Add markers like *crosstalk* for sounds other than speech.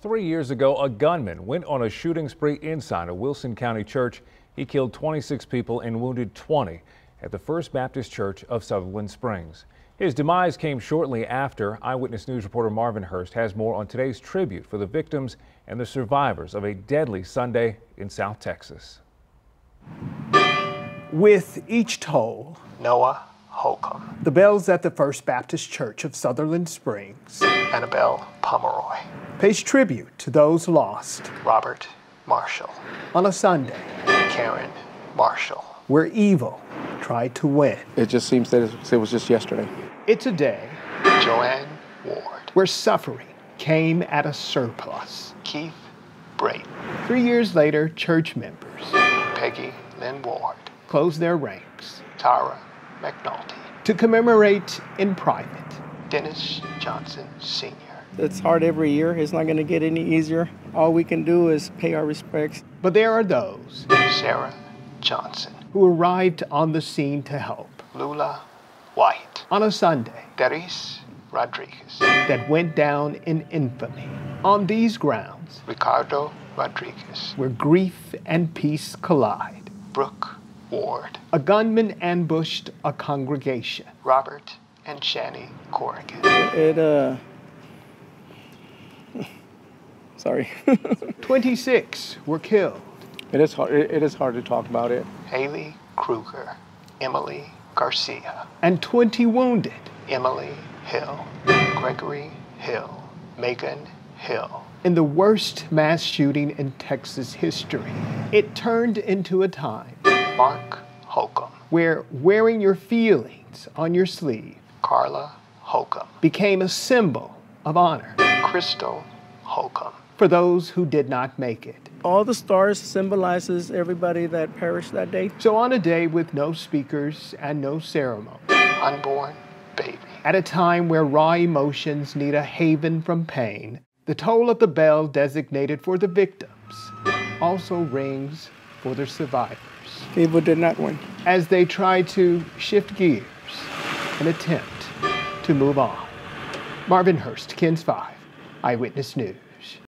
Three years ago, a gunman went on a shooting spree inside a Wilson County church. He killed 26 people and wounded 20 at the First Baptist Church of Sutherland Springs. His demise came shortly after. Eyewitness News reporter Marvin Hurst has more on today's tribute for the victims and the survivors of a deadly Sunday in South Texas. With each toll, Noah Holcombe, the bells at the First Baptist Church of Sutherland Springs. Annabelle Pomeroy, pays tribute to those lost. Robert Marshall, on a Sunday. Karen Marshall, where evil tried to win. It just seems that it was just yesterday. It's a day Joann Ward, where suffering came at a surplus. Keith Braden, Three years later, church members Peggy Lynn Ward, closed their ranks. Tara McNulty, to commemorate in private. Dennis Johnson Sr., It's hard every year. It's not going to get any easier. All we can do is pay our respects. But there are those Sara Johnson, who arrived on the scene to help Lula White, on a Sunday Therese Rodriguez, that went down in infamy. On these grounds, Ricardo Rodriguez, where grief and peace collide, Brooke Ward, a gunman ambushed a congregation. Robert and Shani Corrigan, It, uh. Sorry. *laughs* 26 were killed. It is hard. It is hard to talk about it. Haley Krueger, Emily Garcia, and 20 wounded. Emily Hill, Gregory Hill, Megan Hill, In the worst mass shooting in Texas history, it turned into a time Marc Holcombe, where wearing your feelings on your sleeve. Karla Holcombe, became a symbol of honor. Crystal Holcombe, for those who did not make it. All the stars symbolizes everybody that perished that day. So, on a day with no speakers and no ceremony, unborn baby, at a time where raw emotions need a haven from pain, the toll of the bell designated for the victims also rings for the survivors Evil did not win. as they try to shift gears and attempt to move on. Marvin Hurst, KENS 5, Eyewitness News.